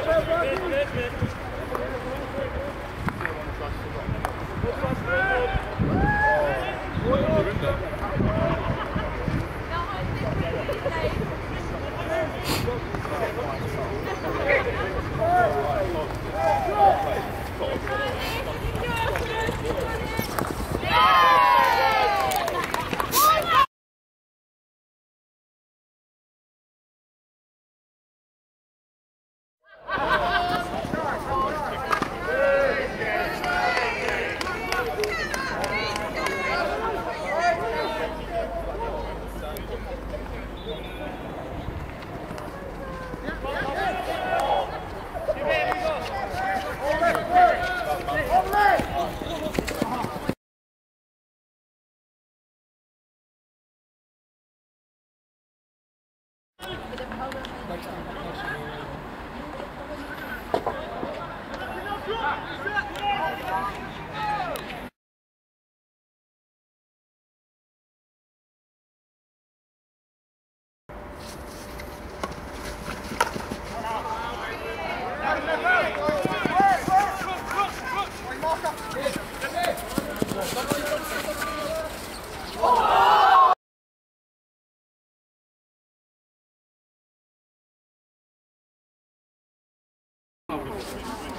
Thank you. Next time, next time. Oh,